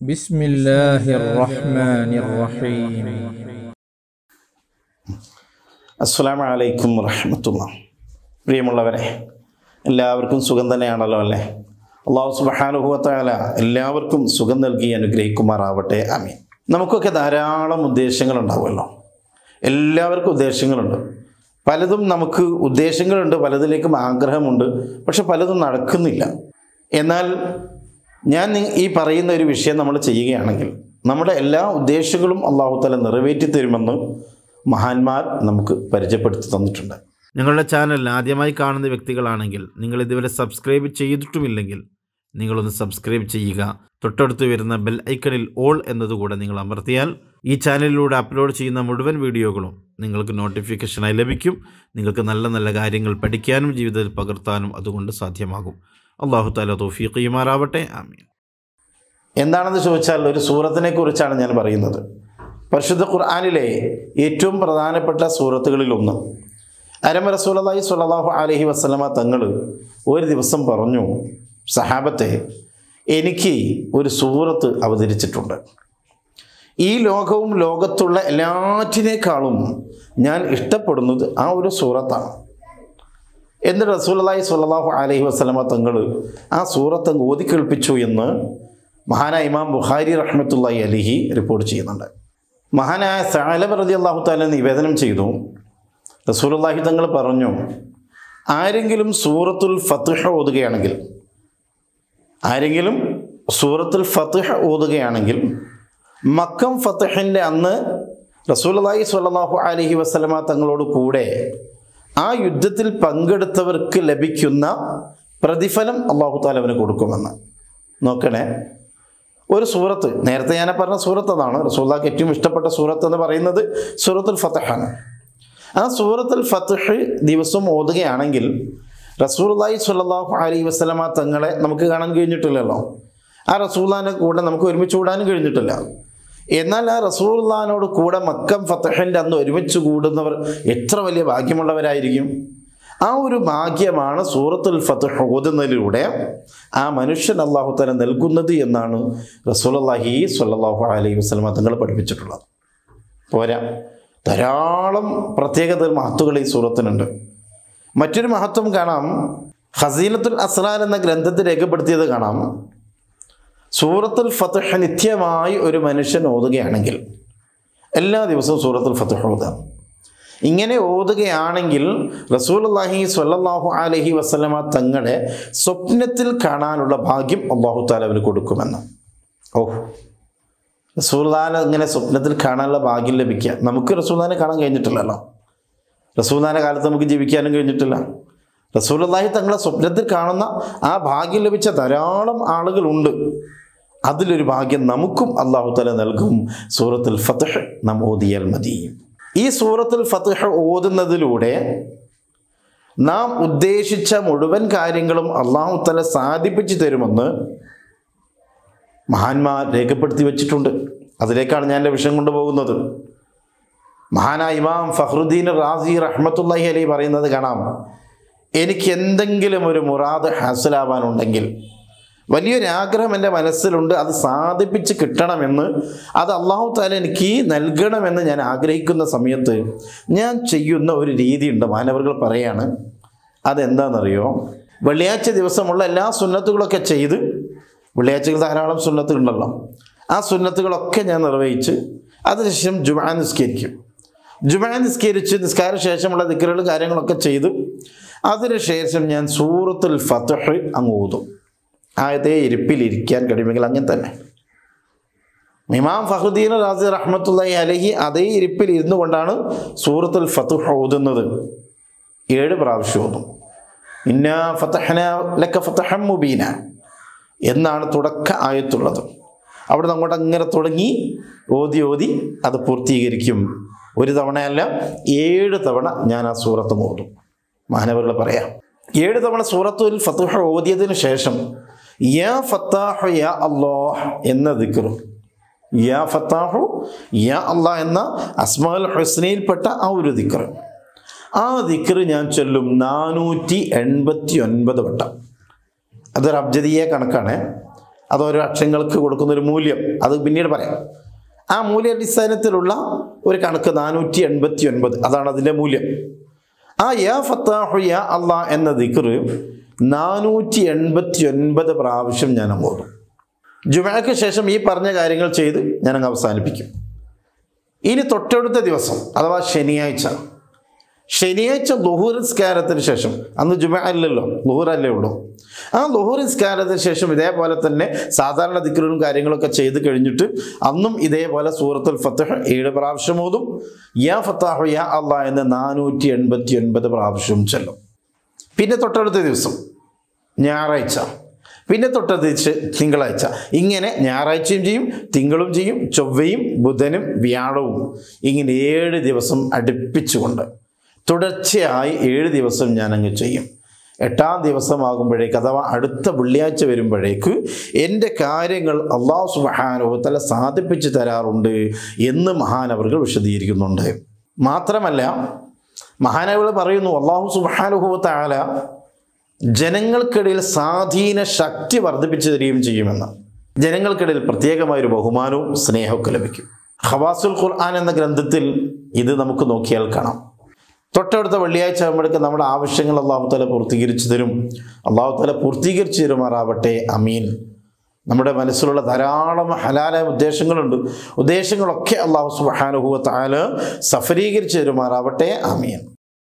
بسم الله الرحمن الرحيم അസ്സലാമു അലൈക്കും വറഹമത്തുള്ള പ്രിയമുള്ളവരെ എല്ലാവർക്കും സുഖം തന്നെയാണല്ലോ അല്ലേ അള്ളാഹു സുബഹാനുഭവത്തായ എല്ലാവർക്കും സുഖം നൽകി അനുഗ്രഹിക്കുമാറാവട്ടെ ആമീൻ നമുക്കൊക്കെ ധാരാളം ഉദ്ദേശങ്ങളുണ്ടാവുമല്ലോ എല്ലാവർക്കും ഉദ്ദേശങ്ങളുണ്ട് പലതും നമുക്ക് ഉദ്ദേശങ്ങളുണ്ട് പലതിലേക്കും ആഗ്രഹമുണ്ട് പക്ഷെ പലതും നടക്കുന്നില്ല എന്നാൽ ഞാൻ ഈ പറയുന്ന ഒരു വിഷയം നമ്മൾ ചെയ്യുകയാണെങ്കിൽ നമ്മുടെ എല്ലാ ഉദ്ദേശങ്ങളും അള്ളാഹു തല നിറവേറ്റി തരുമെന്ന് മഹാന്മാർ നമുക്ക് പരിചയപ്പെടുത്തി തന്നിട്ടുണ്ട്. നിങ്ങളുടെ ചാനൽ ആദ്യമായി കാണുന്ന വ്യക്തികളാണെങ്കിൽ നിങ്ങൾ ഇതുവരെ സബ്സ്ക്രൈബ് ചെയ്തിട്ടുമില്ലെങ്കിൽ നിങ്ങളൊന്ന് സബ്സ്ക്രൈബ് ചെയ്യുക. തൊട്ടടുത്ത് വരുന്ന ബെൽ ഐക്കണിൽ ഓൾ എന്നതുകൂടെ നിങ്ങൾ അമർത്തിയാൽ ഈ ചാനലിലൂടെ അപ്ലോഡ് ചെയ്യുന്ന മുഴുവൻ വീഡിയോകളും നിങ്ങൾക്ക് നോട്ടിഫിക്കേഷനായി ലഭിക്കും. നിങ്ങൾക്ക് നല്ല നല്ല കാര്യങ്ങൾ പഠിക്കാനും ജീവിതത്തിൽ പകർത്താനും അതുകൊണ്ട് സാധ്യമാകും. അള്ളാഹു താല തോഫീഖ് ചെയ്യുമാറാവട്ടെ. ആമീൻ. എന്താണെന്ന് ചോദിച്ചാൽ ഒരു സൂറത്തിനെ കുറിച്ചാണ് ഞാൻ പറയുന്നത്. പരിശുദ്ധ ഖുർആാനിലെ ഏറ്റവും പ്രധാനപ്പെട്ട സൂറത്തുകളിലൊന്ന്. അരമ റസൂലി സ്വല്ലല്ലാഹു അലൈഹി വസ്ലമ തങ്ങൾ ഒരു ദിവസം പറഞ്ഞു സഹാബത്തെ എനിക്ക് ഒരു സൂറത്ത് അവതരിച്ചിട്ടുണ്ട്. ഈ ലോകവും ലോകത്തുള്ള എല്ലാറ്റിനേക്കാളും ഞാൻ ഇഷ്ടപ്പെടുന്നത് ആ ഒരു സൂറത്താണ്. എന്ന് റസൂലി സ്വല്ലല്ലാഹു അലഹി വസ്ലമ തങ്ങൾ ആ സൂറത്ത് ഓതി കേൾപ്പിച്ചു എന്ന് മഹാനായ ഇമാം ബുഹാരി റഹ്മത്തുള്ളി അലിഹി റിപ്പോർട്ട് ചെയ്യുന്നുണ്ട്. മഹാനായ സാലബ് റതി അള്ളാഹു താല നിവേദനം ചെയ്തു. റസൂലുള്ളാഹി തങ്ങൾ പറഞ്ഞു ആരെങ്കിലും സൂറത്തുൽ ഫത്തുഹ ഓതുകയാണെങ്കിൽ ആരെങ്കിലും സൂറത്തുൽ ഫത്തുഹ ഓതുകയാണെങ്കിൽ മക്കം ഫത്തുഹിന്റെ അന്ന് റസൂലുള്ളാഹി സ്വല്ലല്ലാഹു അലഹി വസ്ലമ തങ്ങളോട് കൂടെ ആ യുദ്ധത്തിൽ പങ്കെടുത്തവർക്ക് ലഭിക്കുന്ന പ്രതിഫലം അള്ളാഹു താലവന് കൊടുക്കുമെന്ന്. നോക്കണേ. ഒരു സൂറത്ത് നേരത്തെ ഞാൻ പറഞ്ഞ സൂറത്ത് അതാണ്. റസൂല്ലാക്ക് ഏറ്റവും ഇഷ്ടപ്പെട്ട സൂറത്ത് എന്ന് പറയുന്നത് സൂറത്തുൽ ഫത്തഹാണ് ആ സൂറത്തുൽ ഫത്തഹ് ദിവസം ഓതുകയാണെങ്കിൽ റസൂല്ലായി സ്വല്ലല്ലാഹു അലൈ വസ്ലമ തങ്ങളെ നമുക്ക് കാണാൻ കഴിഞ്ഞിട്ടില്ലല്ലോ. ആ റസൂല്ലാന്റെ കൂടെ നമുക്ക് ഒരുമിച്ച് കൂടാനും കഴിഞ്ഞിട്ടില്ല. എന്നാൽ ആ റസൂള്ളഹാനോട് കൂടെ മക്കം ഫത്തഹിന്റെ അന്ന് ഒരുമിച്ച് കൂടുന്നവർ എത്ര വലിയ ഭാഗ്യമുള്ളവരായിരിക്കും? ആ ഒരു ഭാഗ്യമാണ് സൂറത്തുൽ ഫത്തഹ് ഓതുന്നതിലൂടെ ആ മനുഷ്യൻ അള്ളാഹു തല നൽകുന്നത് എന്നാണ് റസൂലല്ലാഹി സ്വല്ലല്ലാഹു അലൈഹി വസ്ലമ തങ്ങൾ പഠിപ്പിച്ചിട്ടുള്ളത്. പോരാ. ധാരാളം പ്രത്യേകത മഹത്തുകൾ ഈ സൂറത്തിനുണ്ട്. മറ്റൊരു മഹത്വം കാണാം. ഹസീനത്തുൽ അസ്റാർ എന്ന ഗ്രന്ഥത്തിൽ രേഖപ്പെടുത്തിയത് കാണാം. സൂറത്തുൽ ഫത്തഹ് നിത്യമായി ഒരു മനുഷ്യൻ ഓതുകയാണെങ്കിൽ എല്ലാ ദിവസവും സൂറത്തുൽ ഫത്തഹ് ഓതാം. ഇങ്ങനെ ഓതുകയാണെങ്കിൽ റസൂലുള്ളാഹി സ്വല്ലല്ലാഹു അലൈഹി വസല്ലമ തങ്ങളെ സ്വപ്നത്തിൽ കാണാനുള്ള ഭാഗ്യം അള്ളാഹു താല അവന് കൊടുക്കുമെന്ന്. ഓ റസൂൽദാനെ ഇങ്ങനെ സ്വപ്നത്തിൽ കാണാനുള്ള ഭാഗ്യം ലഭിക്കുക. നമുക്ക് റസൂൽദാനെ കാണാൻ കഴിഞ്ഞിട്ടില്ലല്ലോ. റസൂൽദാന്റെ കാലത്ത് നമുക്ക് ജീവിക്കാനും കഴിഞ്ഞിട്ടില്ല. റസൂലുള്ളാഹി തങ്ങളെ സ്വപ്നത്തിൽ കാണുന്ന ആ ഭാഗ്യം ലഭിച്ച ധാരാളം ആളുകളുണ്ട്. അതിലൊരു ഭാഗ്യം നമുക്കും അള്ളാഹു തല നൽകും. സൂറത്തുൽ ഫത്തഹ് നാം ഓതിയാൽ മതി. ഈ സൂറത്തുൽ ഫത്തഹ് ഓതുന്നതിലൂടെ നാം ഉദ്ദേശിച്ച മുഴുവൻ കാര്യങ്ങളും അള്ളാഹു തല സാധിപ്പിച്ചു തരുമെന്ന് മഹാന്മാർ രേഖപ്പെടുത്തി വച്ചിട്ടുണ്ട്. അതിലേക്കാണ് ഞാൻ എന്റെ വിഷയം കൊണ്ടുപോകുന്നത് മഹാനായ ഇമാം ഫഹ്റുദ്ദീൻ റാസി റഹ്മത്തുല്ലാഹി അലി പറയുന്നത് കാണാം. എനിക്ക് എന്തെങ്കിലും ഒരു മുറാദ് ഹാസിലാവാനുണ്ടെങ്കിൽ വലിയൊരാഗ്രഹം എന്റെ മനസ്സിലുണ്ട്. അത് സാധിപ്പിച്ച് കിട്ടണമെന്ന്. അത് അള്ളാഹു താല എനിക്ക് നൽകണമെന്ന് ഞാൻ ആഗ്രഹിക്കുന്ന സമയത്ത് ഞാൻ ചെയ്യുന്ന ഒരു രീതിയുണ്ട്. മാനവർകൾ പറയാണ് അതെന്താണെന്നറിയോ വെള്ളിയാഴ്ച ദിവസമുള്ള എല്ലാ സുന്നത്തുകളൊക്കെ ചെയ്ത് വെള്ളിയാഴ്ചകൾ ധാരാളം സുന്നത്തുകളുണ്ടല്ലോ. ആ സുന്നത്തുകളൊക്കെ ഞാൻ നിർവഹിച്ച് അതിനുശേഷം ജുമാ നിസ്കരിക്കും. ജുമാ നിസ്കരിച്ച് നിസ്കാര ശേഷമുള്ള ദിക്കറുകളും കാര്യങ്ങളൊക്കെ ചെയ്തു അതിനുശേഷം ഞാൻ സൂറത്തുൽ ഫത്തഹ് അങ്ങ് ഊതും അതേ ഇരിപ്പിലിരിക്കാൻ കഴിയുമെങ്കിൽ അങ്ങനെ തന്നെ. ഇമാം ഫഹുദ്ദീൻ റാസി റഹ്മത്തുള്ളി അലഹി അതേ ഇരിപ്പിൽ ഇരുന്നു കൊണ്ടാണ് സൂറത്തുൽ ഫത്തുഹ് ഓതുന്നത്. ഏഴ് പ്രാവശ്യം ഓതും. മുബീന എന്നാണ് തുടക്ക ആയത്തുള്ളത്. അവിടെ അങ്ങോട്ട് അങ്ങനെ തുടങ്ങി ഓതി ഓതി അത് പൂർത്തീകരിക്കും. ഒരു തവണയല്ല ഏഴ് തവണ ഞാൻ ആ സൂറത്ത് ഓതും. മാനവരുടെ പറയാം. ഏഴ് തവണ സൂറത്തുൽ ഫത്തുഹ ഓതിയതിനു ശേഷം യാ ഫത്താഹു യാ അള്ളാഹ് എന്ന ദിക്റും. യാ ഫത്താഹു യാ അള്ളാഹ് എന്ന അസ്മാൽ ഹുസ്നയിൽപ്പെട്ട ആ ഒരു ദിക്ർ ആ ദിക്ർ ഞാൻ ചൊല്ലും നാനൂറ്റി എൺപത്തി ഒൻപത് വട്ടം. അതൊരു അബ്ജദീയ കണക്കാണ്. അത് ഓരോ അക്ഷരങ്ങൾക്ക് കൊടുക്കുന്ന ഒരു മൂല്യം. അത് പിന്നീട് പറയാം. ആ മൂല്യാടിസ്ഥാനത്തിലുള്ള ഒരു കണക്ക് നാനൂറ്റി എൺപത്തി ഒൻപത് അതാണ് അതിന്റെ മൂല്യം. ആ യാ ഫത്താഹു യാ അള്ളാഹ് എന്ന ദിക്ർ നാനൂറ്റി എൺപത്തി ഒൻപത് പ്രാവശ്യം ഞാൻ ഓടും ജുമാക്ക് ശേഷം ഈ പറഞ്ഞ കാര്യങ്ങൾ ചെയ്ത് ഞാൻ അങ്ങ് അവസാനിപ്പിക്കും. ഇനി തൊട്ടടുത്ത ദിവസം അഥവാ ശനിയാഴ്ച. ശനിയാഴ്ച ലുഹൂറിസ്കാരത്തിന് ശേഷം അന്ന് ജുമ അല്ലല്ലോ ലുഹൂറല്ലേ ഉള്ളൂ. ആ ലുഹൂറിസ്കാരത്തിന് ശേഷം ഇതേപോലെ തന്നെ സാധാരണ ദിക്കറും കാര്യങ്ങളൊക്കെ ചെയ്ത് കഴിഞ്ഞിട്ട് അന്നും ഇതേപോലെ സൂറത്തുൽ ഫത്തഹ് ഏഴ് പ്രാവശ്യം ഓതും. യാ ഫത്താഹു യാ അള്ളാ എന്ന് നാനൂറ്റി എൺപത്തി ഒൻപത് പ്രാവശ്യം ചെല്ലും. പിന്നെ തൊട്ടടുത്ത ദിവസം ഞായറാഴ്ച. പിന്നെ തൊട്ടടുത്ത ദിവസം തിങ്കളാഴ്ച. ഇങ്ങനെ ഞായറാഴ്ചയും ചെയ്യും തിങ്കളും ചെയ്യും ചൊവ്വയും ബുധനും വ്യാഴവും. ഇങ്ങനെ ഏഴ് ദിവസം അടുപ്പിച്ചുകൊണ്ട് തുടർച്ചയായി ഏഴ് ദിവസം ഞാനങ്ങ് ചെയ്യും. എട്ടാം ദിവസമാകുമ്പോഴേക്ക് അഥവാ അടുത്ത വെള്ളിയാഴ്ച വരുമ്പോഴേക്ക് എന്റെ കാര്യങ്ങൾ അള്ളാഹു സുബാനുഭവത്തല സാധിപ്പിച്ചു തരാറുണ്ട് എന്ന് മഹാനവറുകൾ വിശദീകരിക്കുന്നുണ്ട്. മാത്രമല്ല മഹാനവകൾ പറയുന്നു അള്ളാഹു സുബാനുഭവത്താല ജനങ്ങൾക്കിടയിൽ സ്വാധീന ശക്തി വർദ്ധിപ്പിച്ചു തരികയും ചെയ്യുമെന്ന്. ജനങ്ങൾക്കിടയിൽ പ്രത്യേകമായൊരു ബഹുമാനവും സ്നേഹമൊക്കെ ലഭിക്കും. ഹവാസുൽ ഖുർആൻ എന്ന ഗ്രന്ഥത്തിൽ ഇത് നമുക്ക് നോക്കിയാൽ കാണാം. തൊട്ടടുത്ത വെള്ളിയാഴ്ച ആകുമ്പോഴേക്ക് നമ്മുടെ ആവശ്യങ്ങൾ അള്ളാഹു തല പൂർത്തീകരിച്ചു തരും. അള്ളാഹു തല പൂർത്തീകരിച്ചു തരുമാറാവട്ടെ. അമീൻ. നമ്മുടെ മനസ്സിലുള്ള ധാരാളം ഹലാലായ ഉദ്ദേശങ്ങളുണ്ട്. ഉദ്ദേശങ്ങളൊക്കെ അള്ളാഹു സുബാനുഹൂത്താൽ സഫലീകരിച്ചു തരുമാറാവട്ടെ. അമീൻ